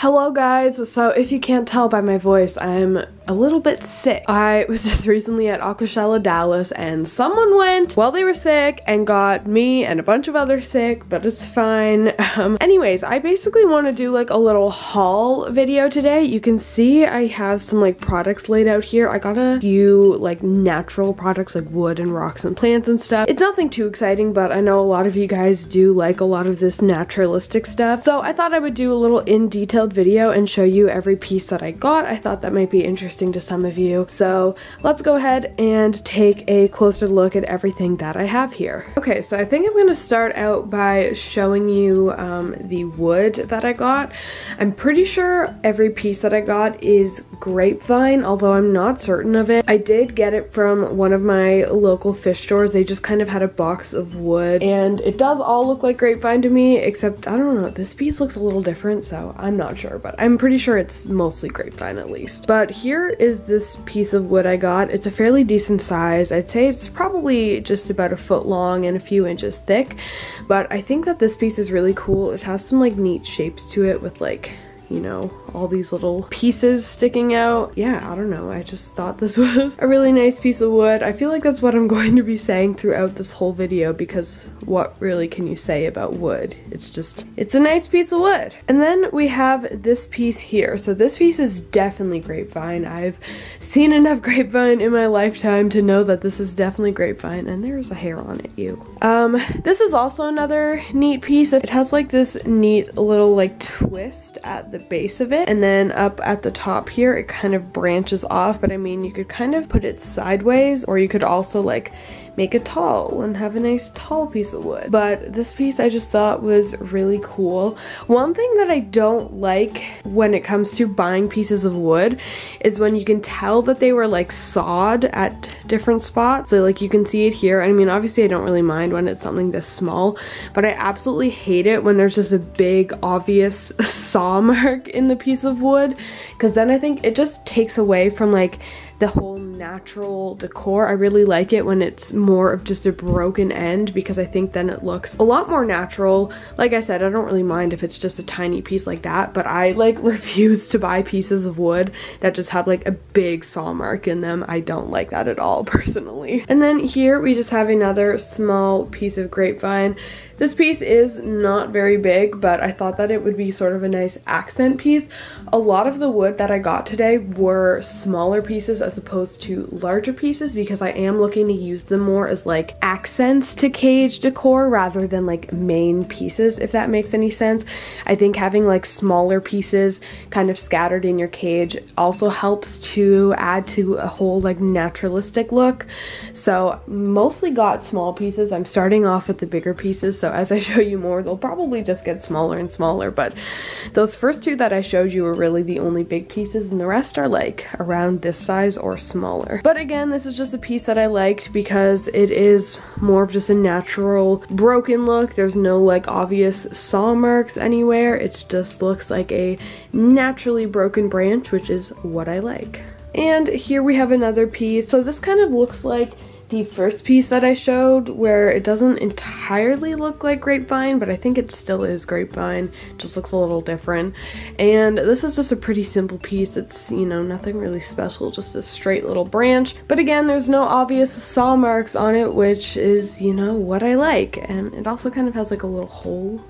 Hello guys, so if you can't tell by my voice, I'm a little bit sick. I was just recently at Aquashella Dallas and someone went while they were sick and got me and a bunch of others sick, but it's fine. Um, anyways, I basically want to do like a little haul video today. You can see I have some like products laid out here. I got a few like natural products like wood and rocks and plants and stuff. It's nothing too exciting, but I know a lot of you guys do like a lot of this naturalistic stuff. So I thought I would do a little in detailed video and show you every piece that I got. I thought that might be interesting to some of you. So let's go ahead and take a closer look at everything that I have here. Okay, so I think I'm gonna start out by showing you um, the wood that I got. I'm pretty sure every piece that I got is grapevine, although I'm not certain of it. I did get it from one of my local fish stores. They just kind of had a box of wood and it does all look like grapevine to me, except I don't know, this piece looks a little different, so I'm not sure, but I'm pretty sure it's mostly grapevine at least. But here is this piece of wood I got. It's a fairly decent size. I'd say it's probably just about a foot long and a few inches thick, but I think that this piece is really cool. It has some like neat shapes to it with like you know, all these little pieces sticking out. Yeah, I don't know. I just thought this was a really nice piece of wood. I feel like that's what I'm going to be saying throughout this whole video because what really can you say about wood? It's just, it's a nice piece of wood. And then we have this piece here. So this piece is definitely grapevine. I've seen enough grapevine in my lifetime to know that this is definitely grapevine and there's a hair on it, you. Um, this is also another neat piece. It has like this neat little like twist at the base of it. And then up at the top here it kind of branches off but I mean you could kind of put it sideways or you could also like make it tall and have a nice tall piece of wood. But this piece I just thought was really cool. One thing that I don't like when it comes to buying pieces of wood is when you can tell that they were like sawed at different spots. So like you can see it here. I mean, obviously I don't really mind when it's something this small, but I absolutely hate it when there's just a big obvious saw mark in the piece of wood because then I think it just takes away from like the whole natural decor. I really like it when it's more of just a broken end because I think then it looks a lot more natural. Like I said, I don't really mind if it's just a tiny piece like that, but I like refuse to buy pieces of wood that just have like a big saw mark in them. I don't like that at all personally. And then here we just have another small piece of grapevine. This piece is not very big, but I thought that it would be sort of a nice accent piece. A lot of the wood that I got today were smaller pieces as opposed to larger pieces because I am looking to use them more as like accents to cage decor rather than like main pieces, if that makes any sense. I think having like smaller pieces kind of scattered in your cage also helps to add to a whole like naturalistic look. So mostly got small pieces. I'm starting off with the bigger pieces, so as I show you more, they'll probably just get smaller and smaller, but those first two that I showed you were really the only big pieces, and the rest are like around this size or smaller. But again, this is just a piece that I liked because it is more of just a natural broken look. There's no like obvious saw marks anywhere. It just looks like a naturally broken branch, which is what I like. And here we have another piece. So this kind of looks like the first piece that I showed where it doesn't entirely look like grapevine, but I think it still is grapevine, just looks a little different. And this is just a pretty simple piece. It's, you know, nothing really special, just a straight little branch. But again, there's no obvious saw marks on it, which is, you know, what I like. And it also kind of has like a little hole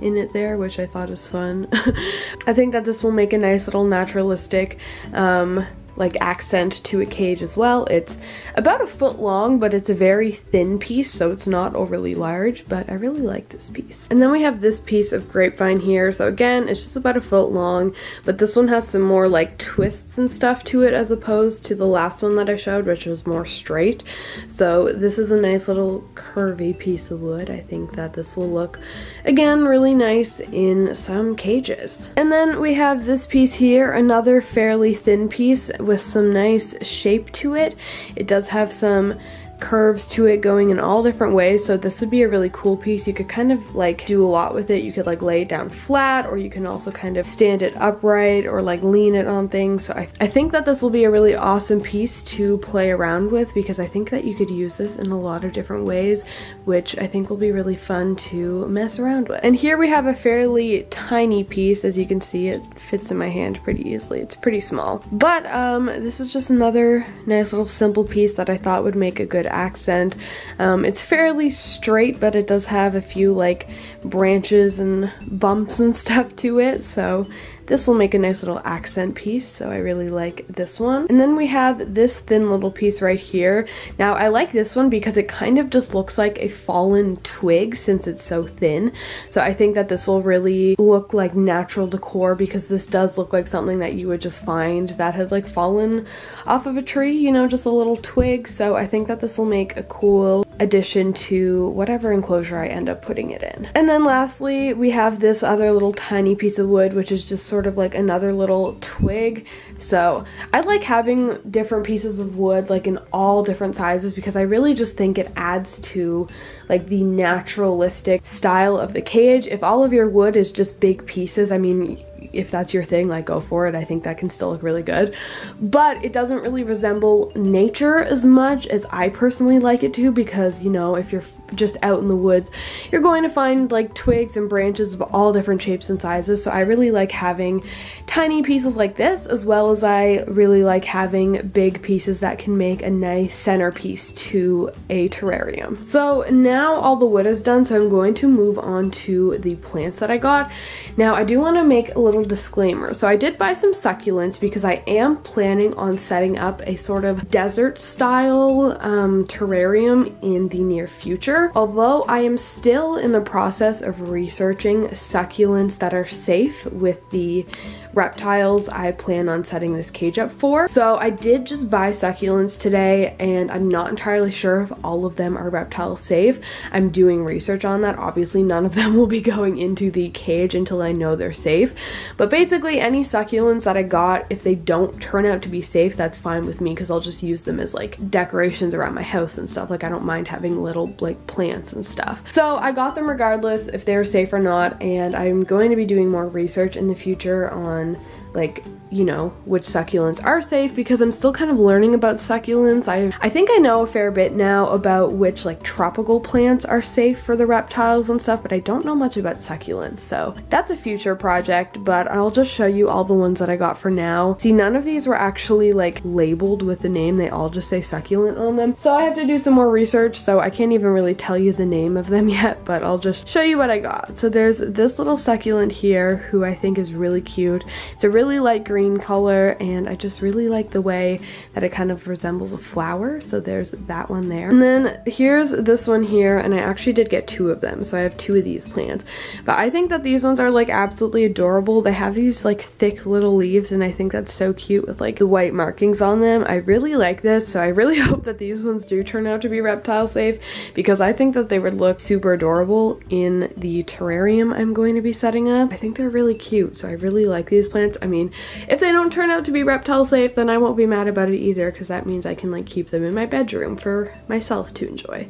in it there, which I thought is fun. I think that this will make a nice little naturalistic um, like accent to a cage as well. It's about a foot long, but it's a very thin piece, so it's not overly large, but I really like this piece. And then we have this piece of grapevine here. So again, it's just about a foot long, but this one has some more like twists and stuff to it as opposed to the last one that I showed, which was more straight. So this is a nice little curvy piece of wood. I think that this will look, again, really nice in some cages. And then we have this piece here, another fairly thin piece with some nice shape to it. It does have some curves to it going in all different ways. So this would be a really cool piece. You could kind of like do a lot with it. You could like lay it down flat or you can also kind of stand it upright or like lean it on things. So I, I think that this will be a really awesome piece to play around with because I think that you could use this in a lot of different ways, which I think will be really fun to mess around with. And here we have a fairly tiny piece. As you can see, it fits in my hand pretty easily. It's pretty small. But um, this is just another nice little simple piece that I thought would make a good accent. Um, it's fairly straight, but it does have a few like branches and bumps and stuff to it. So this will make a nice little accent piece, so I really like this one. And then we have this thin little piece right here. Now, I like this one because it kind of just looks like a fallen twig since it's so thin. So I think that this will really look like natural decor because this does look like something that you would just find that had like fallen off of a tree, you know, just a little twig. So I think that this will make a cool addition to whatever enclosure I end up putting it in. And then lastly, we have this other little tiny piece of wood, which is just sort of like another little twig. So I like having different pieces of wood like in all different sizes because I really just think it adds to like the naturalistic style of the cage. If all of your wood is just big pieces, I mean, if that's your thing, like go for it. I think that can still look really good. But it doesn't really resemble nature as much as I personally like it to because, you know, if you're just out in the woods, you're going to find like twigs and branches of all different shapes and sizes. So I really like having tiny pieces like this as well as I really like having big pieces that can make a nice centerpiece to a terrarium. So now all the wood is done, so I'm going to move on to the plants that I got. Now I do want to make a little disclaimer. So I did buy some succulents because I am planning on setting up a sort of desert style um, terrarium in the near future although I am still in the process of researching succulents that are safe with the reptiles I plan on setting this cage up for. So I did just buy succulents today and I'm not entirely sure if all of them are reptile safe. I'm doing research on that. Obviously none of them will be going into the cage until I know they're safe. But basically any succulents that I got, if they don't turn out to be safe, that's fine with me because I'll just use them as like decorations around my house and stuff. Like I don't mind having little like plants and stuff. So I got them regardless if they're safe or not and I'm going to be doing more research in the future on like you know, which succulents are safe because I'm still kind of learning about succulents. I, I think I know a fair bit now about which like tropical plants are safe for the reptiles and stuff, but I don't know much about succulents. So that's a future project, but I'll just show you all the ones that I got for now. See, none of these were actually like labeled with the name. They all just say succulent on them. So I have to do some more research, so I can't even really tell you the name of them yet, but I'll just show you what I got. So there's this little succulent here who I think is really cute. It's a really light green green color and I just really like the way that it kind of resembles a flower. So there's that one there. And then here's this one here and I actually did get two of them. So I have two of these plants. But I think that these ones are like absolutely adorable. They have these like thick little leaves and I think that's so cute with like the white markings on them. I really like this. So I really hope that these ones do turn out to be reptile safe because I think that they would look super adorable in the terrarium I'm going to be setting up. I think they're really cute. So I really like these plants. I mean, if they don't turn out to be reptile safe, then I won't be mad about it either because that means I can like keep them in my bedroom for myself to enjoy.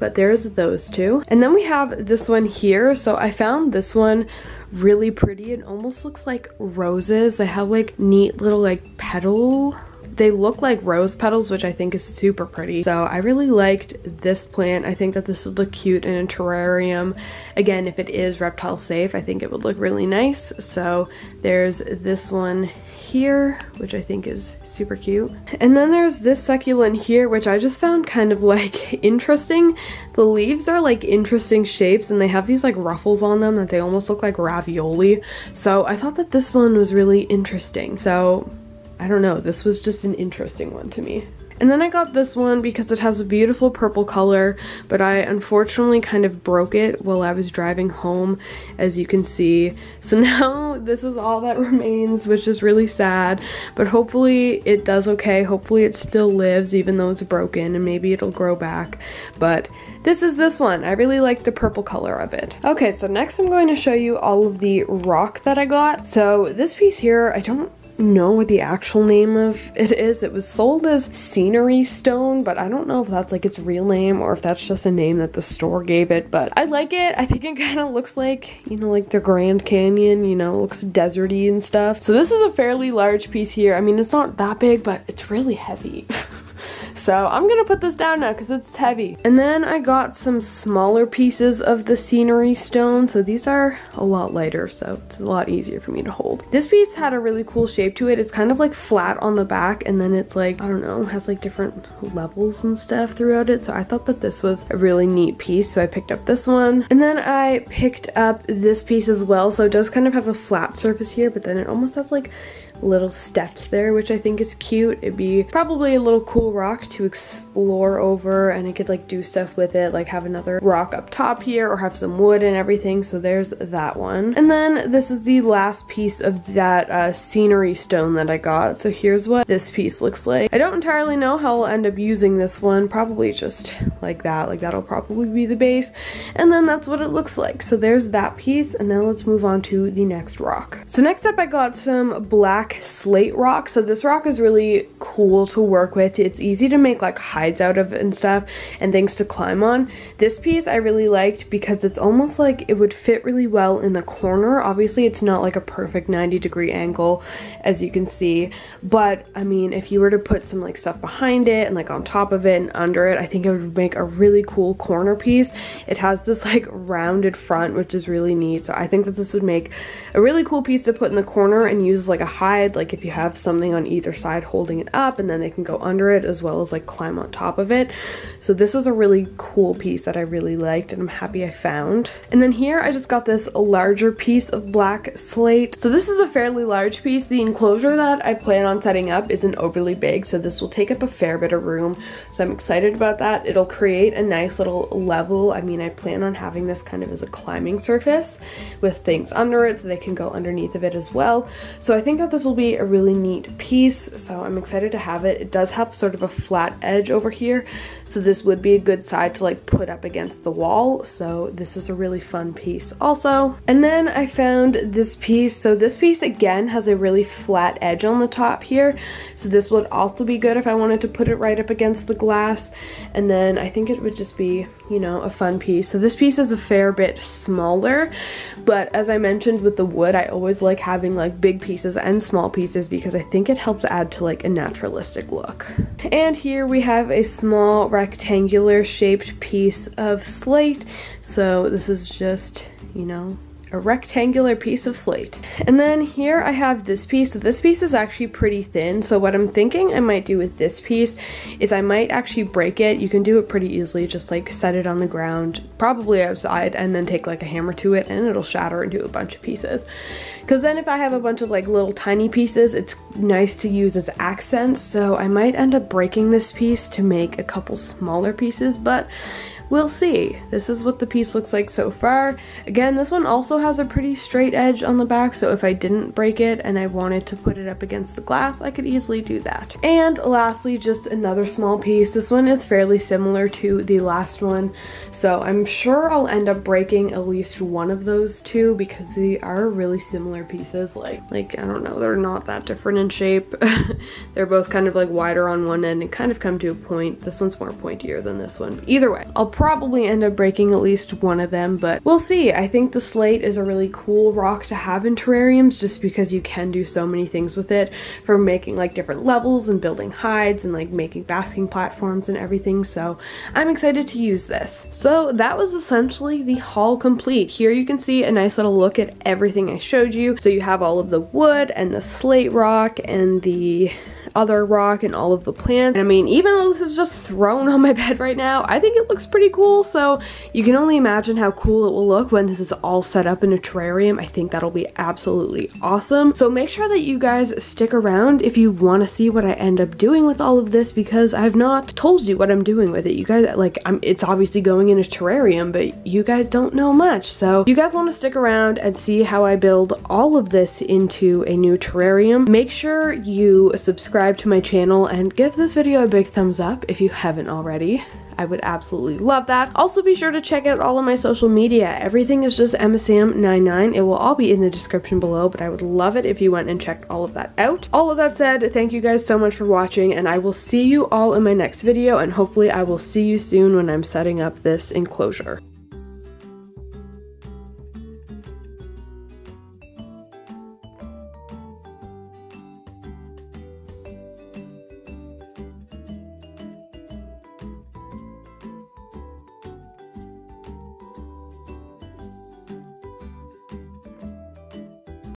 But there's those two. And then we have this one here. So I found this one really pretty. It almost looks like roses. They have like neat little like petal they look like rose petals, which I think is super pretty. So I really liked this plant. I think that this would look cute in a terrarium. Again, if it is reptile safe, I think it would look really nice. So there's this one here, which I think is super cute. And then there's this succulent here, which I just found kind of like interesting. The leaves are like interesting shapes and they have these like ruffles on them that they almost look like ravioli. So I thought that this one was really interesting. So I don't know, this was just an interesting one to me. And then I got this one because it has a beautiful purple color, but I unfortunately kind of broke it while I was driving home, as you can see. So now this is all that remains, which is really sad, but hopefully it does okay. Hopefully it still lives even though it's broken and maybe it'll grow back. But this is this one. I really like the purple color of it. Okay, so next I'm going to show you all of the rock that I got. So this piece here, I don't know what the actual name of it is. It was sold as Scenery Stone, but I don't know if that's like its real name or if that's just a name that the store gave it, but I like it. I think it kind of looks like, you know, like the Grand Canyon, you know, looks deserty and stuff. So this is a fairly large piece here. I mean, it's not that big, but it's really heavy. So I'm gonna put this down now because it's heavy. And then I got some smaller pieces of the scenery stone. So these are a lot lighter, so it's a lot easier for me to hold. This piece had a really cool shape to it. It's kind of like flat on the back and then it's like, I don't know, has like different levels and stuff throughout it. So I thought that this was a really neat piece. So I picked up this one. And then I picked up this piece as well. So it does kind of have a flat surface here, but then it almost has like little steps there, which I think is cute. It'd be probably a little cool rock to explore over and I could like do stuff with it, like have another rock up top here or have some wood and everything. So there's that one. And then this is the last piece of that uh, scenery stone that I got. So here's what this piece looks like. I don't entirely know how I'll end up using this one. Probably just like that. Like that'll probably be the base. And then that's what it looks like. So there's that piece. And now let's move on to the next rock. So next up I got some black slate rock. So this rock is really cool to work with. It's easy to make like hides out of and stuff and things to climb on. This piece I really liked because it's almost like it would fit really well in the corner. Obviously it's not like a perfect 90 degree angle as you can see, but I mean if you were to put some like stuff behind it and like on top of it and under it, I think it would make a really cool corner piece. It has this like rounded front which is really neat. So I think that this would make a really cool piece to put in the corner and use like a hide side, like if you have something on either side holding it up and then they can go under it as well as like climb on top of it. So this is a really cool piece that I really liked and I'm happy I found. And then here I just got this larger piece of black slate. So this is a fairly large piece. The enclosure that I plan on setting up isn't overly big, so this will take up a fair bit of room. So I'm excited about that. It'll create a nice little level. I mean, I plan on having this kind of as a climbing surface with things under it so they can go underneath of it as well. So I think that this will will be a really neat piece, so I'm excited to have it. It does have sort of a flat edge over here, so this would be a good side to like put up against the wall. So this is a really fun piece also. And then I found this piece. So this piece again has a really flat edge on the top here. So this would also be good if I wanted to put it right up against the glass. And then I think it would just be, you know, a fun piece. So this piece is a fair bit smaller, but as I mentioned with the wood, I always like having like big pieces and small pieces because I think it helps add to like a naturalistic look. And here we have a small rectangular shaped piece of slate. So this is just, you know, a rectangular piece of slate. And then here I have this piece. This piece is actually pretty thin. So what I'm thinking I might do with this piece is I might actually break it. You can do it pretty easily. Just like set it on the ground, probably outside, and then take like a hammer to it and it'll shatter into a bunch of pieces. Because then if I have a bunch of like little tiny pieces, it's nice to use as accents. So I might end up breaking this piece to make a couple smaller pieces, but we'll see. This is what the piece looks like so far. Again, this one also has a pretty straight edge on the back, so if I didn't break it and I wanted to put it up against the glass, I could easily do that. And lastly, just another small piece. This one is fairly similar to the last one, so I'm sure I'll end up breaking at least one of those two because they are really similar pieces. Like, like I don't know, they're not that different in shape. they're both kind of like wider on one end and kind of come to a point. This one's more pointier than this one. Either way, I'll probably end up breaking at least one of them, but we'll see. I think the slate is a really cool rock to have in terrariums just because you can do so many things with it from making like different levels and building hides and like making basking platforms and everything. So I'm excited to use this. So that was essentially the haul complete. Here you can see a nice little look at everything I showed you. So you have all of the wood and the slate rock and the other rock and all of the plants. I mean, even though this is just thrown on my bed right now, I think it looks pretty cool. So you can only imagine how cool it will look when this is all set up in a terrarium. I think that'll be absolutely awesome. So make sure that you guys stick around if you want to see what I end up doing with all of this because I've not told you what I'm doing with it. You guys, like, I'm, it's obviously going in a terrarium, but you guys don't know much. So you guys want to stick around and see how I build all of this into a new terrarium. Make sure you subscribe subscribe to my channel and give this video a big thumbs up if you haven't already. I would absolutely love that. Also be sure to check out all of my social media. Everything is just emmasam99. It will all be in the description below, but I would love it if you went and checked all of that out. All of that said, thank you guys so much for watching and I will see you all in my next video and hopefully I will see you soon when I'm setting up this enclosure.